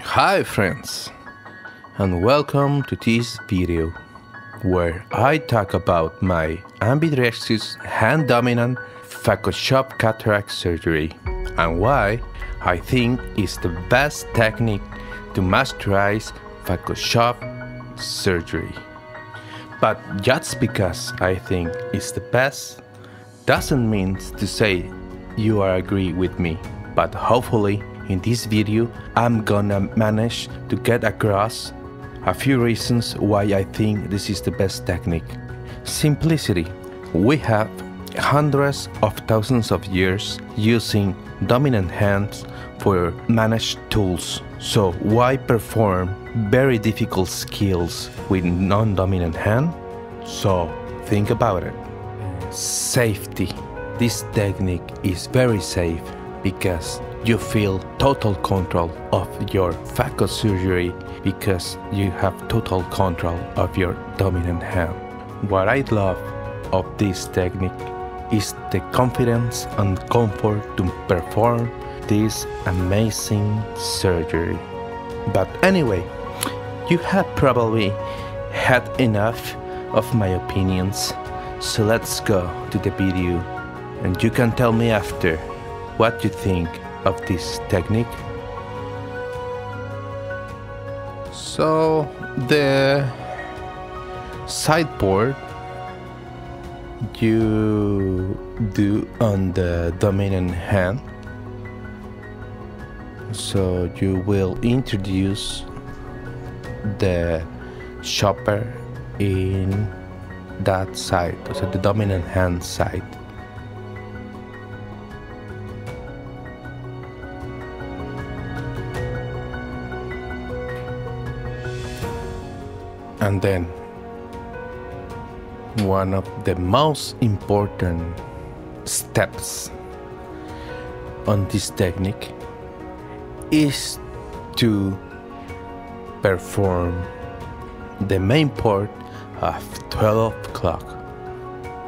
Hi friends and welcome to this video where I talk about my ambidextrous hand dominant phaco-chop cataract surgery and why I think it's the best technique to masterize phaco-chop surgery. But just because I think it's the best doesn't mean to say you are agree with me, but hopefully in this video I'm gonna manage to get across a few reasons why I think this is the best technique. Simplicity. We have hundreds of thousands of years using dominant hands for managed tools. So why perform very difficult skills with non-dominant hand? So think about it. Safety. This technique is very safe because you feel total control of your phaco surgery because you have total control of your dominant hand. What I love of this technique is the confidence and comfort to perform this amazing surgery. But anyway, you have probably had enough of my opinions, so let's go to the video and you can tell me after what you think of this technique. So the side port you do on the dominant hand so you will introduce the chopper in that side so the dominant hand side and then one of the most important steps on this technique is to perform the main part of 12 o'clock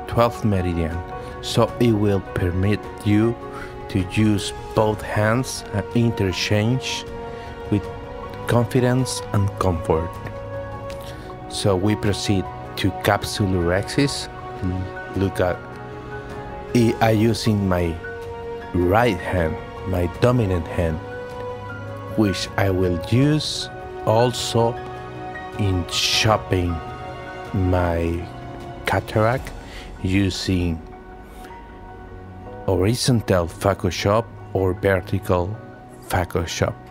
12th meridian. So it will permit you to use both hands and interchange with confidence and comfort so we proceed to capsulorhexis. Look at eh, I using my right hand, my dominant hand, which I will use also in chopping my cataract using horizontal phaco-chop or vertical phaco-chop.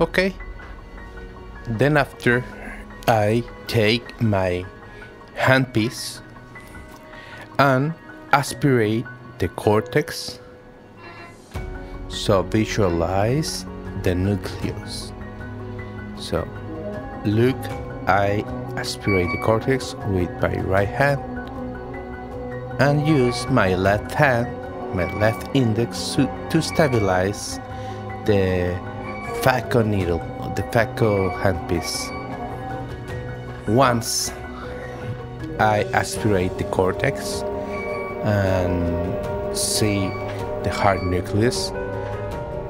Okay then after I take my handpiece and aspirate the cortex so visualize the nucleus. So look I aspirate the cortex with my right hand and use my left hand my left index to, to stabilize the phaco needle, the phaco handpiece. Once I aspirate the cortex and see the hard nucleus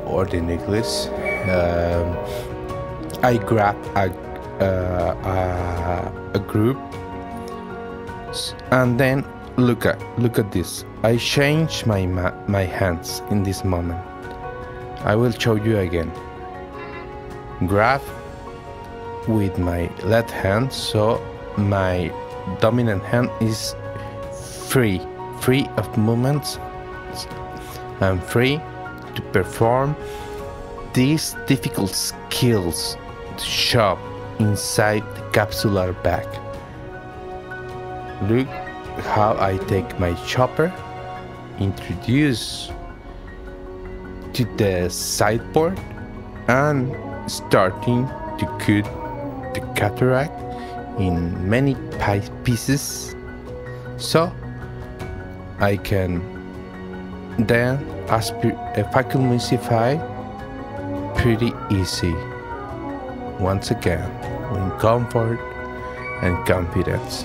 or the nucleus, um, I grab a, uh, a, a group and then look at look at this. I change my my hands in this moment. I will show you again grab with my left hand so my dominant hand is free free of movements. I'm free to perform these difficult skills to shove inside the capsular bag. Look how I take my chopper introduce to the side port and starting to cut the cataract in many pieces so I can then vacuumify pretty easy. Once again, in comfort and confidence.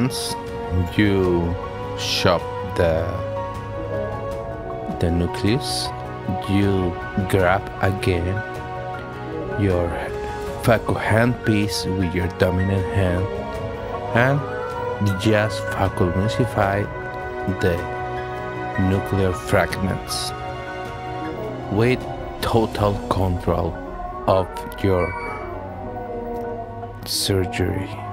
Once you shop the the nucleus you grab again your phaco handpiece with your dominant hand and just vacuumify the nuclear fragments with total control of your surgery.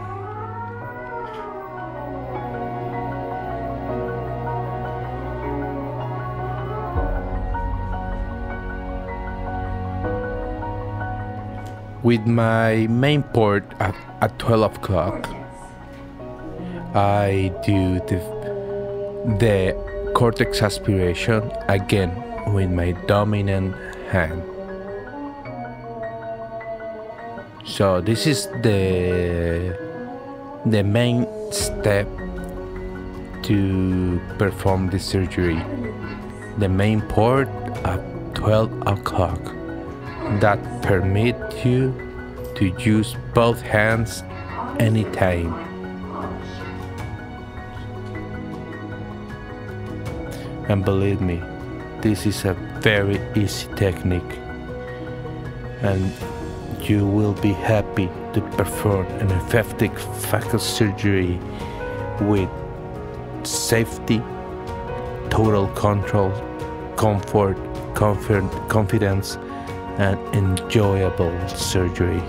With my main port at, at 12 o'clock I do the, the cortex aspiration again with my dominant hand. So this is the the main step to perform the surgery. The main port at 12 o'clock that permit you to use both hands anytime. And believe me, this is a very easy technique and you will be happy to perform an effective phaco surgery with safety, total control, comfort, comfort confidence, and enjoyable surgery.